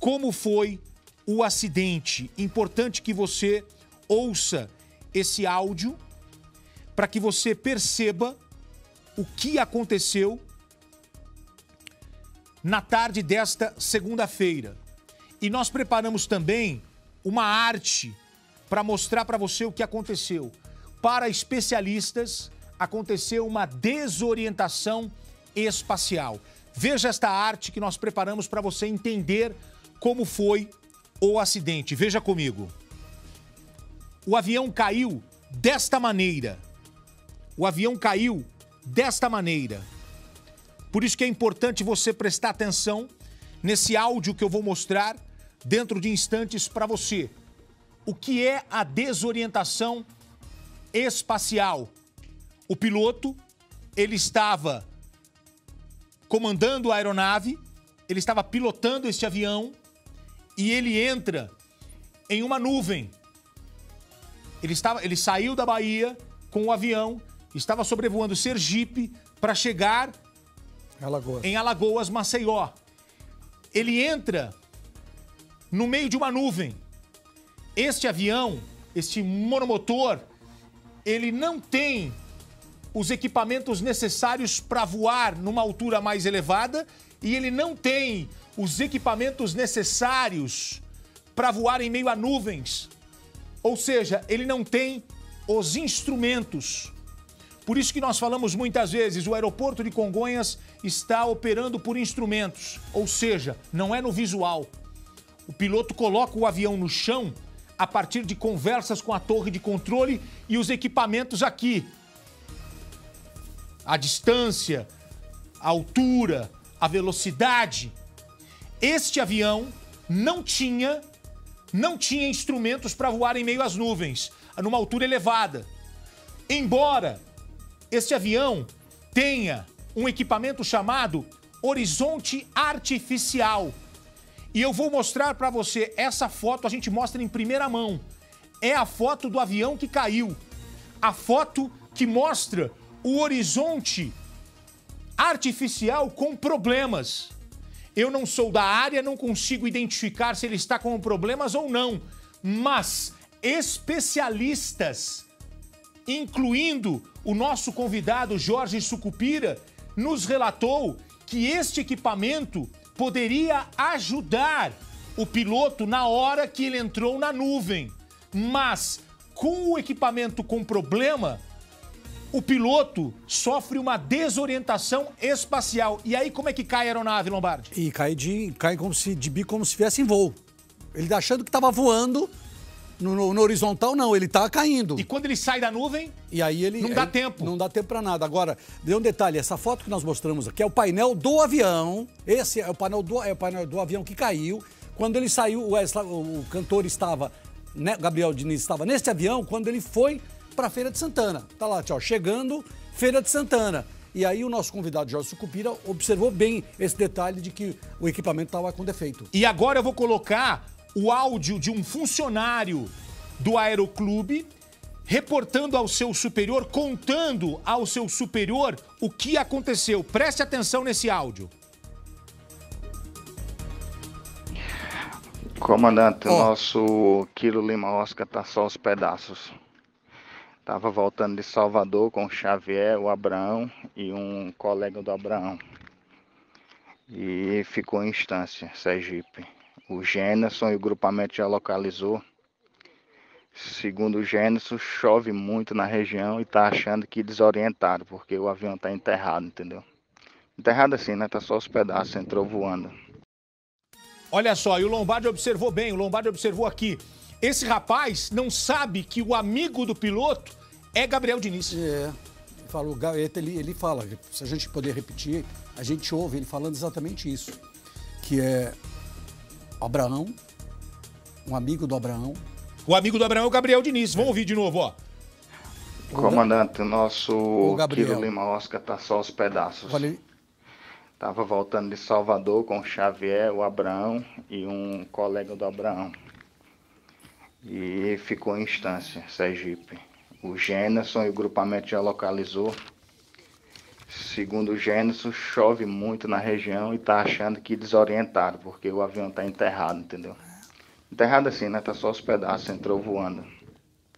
como foi o acidente. Importante que você ouça esse áudio para que você perceba o que aconteceu na tarde desta segunda-feira. E nós preparamos também uma arte para mostrar para você o que aconteceu. Para especialistas, aconteceu uma desorientação espacial. Veja esta arte que nós preparamos para você entender como foi o acidente. Veja comigo. O avião caiu desta maneira. O avião caiu desta maneira. Por isso que é importante você prestar atenção nesse áudio que eu vou mostrar dentro de instantes para você. O que é a desorientação espacial? O piloto, ele estava comandando a aeronave, ele estava pilotando este avião e ele entra em uma nuvem. Ele estava, ele saiu da Bahia com o avião, estava sobrevoando Sergipe para chegar Alagoas. em Alagoas, Maceió. Ele entra no meio de uma nuvem. Este avião, este monomotor, ele não tem os equipamentos necessários para voar numa altura mais elevada e ele não tem os equipamentos necessários para voar em meio a nuvens. Ou seja, ele não tem os instrumentos. Por isso que nós falamos muitas vezes, o aeroporto de Congonhas está operando por instrumentos, ou seja, não é no visual. O piloto coloca o avião no chão a partir de conversas com a torre de controle e os equipamentos aqui. A distância, a altura, a velocidade. Este avião não tinha não tinha instrumentos para voar em meio às nuvens, numa altura elevada. Embora este avião tenha um equipamento chamado horizonte artificial. E eu vou mostrar para você essa foto, a gente mostra em primeira mão. É a foto do avião que caiu. A foto que mostra o horizonte artificial com problemas. Eu não sou da área, não consigo identificar se ele está com problemas ou não, mas especialistas, incluindo o nosso convidado Jorge Sucupira, nos relatou que este equipamento poderia ajudar o piloto na hora que ele entrou na nuvem. Mas com o equipamento com problema, o piloto sofre uma desorientação espacial. E aí como é que cai a aeronave, Lombardi? E cai de cai como se de bico como se estivesse em voo. Ele tá achando que estava voando no, no- no horizontal não, ele tá caindo. E quando ele sai da nuvem, E aí ele Não dá aí tempo. Não dá tempo pra nada. Agora, dê um detalhe, essa foto que nós mostramos aqui é o painel do avião. Esse é o painel do, é o painel do avião que caiu. Quando ele saiu, o, o cantor estava, né, Gabriel Diniz estava nesse avião quando ele foi pra Feira de Santana. Tá lá, tchau, chegando, Feira de Santana. E aí o nosso convidado Jorge Sucupira observou bem esse detalhe de que o equipamento estava com defeito. E agora eu vou colocar o áudio de um funcionário do Aeroclube reportando ao seu superior, contando ao seu superior o que aconteceu. Preste atenção nesse áudio. Comandante, o Ó. nosso Quilo Lima Oscar tá só os pedaços. Tava voltando de Salvador com o Xavier, o Abraão e um colega do Abraão. E ficou em instância, Sergipe. O Gênerson e o grupamento já localizou. Segundo o Gênerson, chove muito na região e tá achando que desorientaram, porque o avião tá enterrado, entendeu? Enterrado assim, né? Tá só os pedaços, entrou voando. Olha só, e o Lombardi observou bem, o Lombardi observou aqui. Esse rapaz não sabe que o amigo do piloto é Gabriel Diniz. É, falou, Gaeta, ele, ele fala, se a gente poder repetir, a gente ouve ele falando exatamente isso. Que é Abraão, um amigo do Abraão. O amigo do Abraão é o Gabriel Diniz. Vamos ouvir de novo, ó. Comandante, o nosso Gabriel. Quilo Lima Oscar tá só os pedaços. Ele- Tava voltando de Salvador com o Xavier, o Abraão e um colega do Abraão. E ficou em instância, Sergipe. O Gênerson e o grupamento já localizou. Segundo o Gênesis, chove muito na região e tá achando que desorientaram, porque o avião tá enterrado, entendeu? Enterrado assim, né? Tá só os pedaços, entrou voando.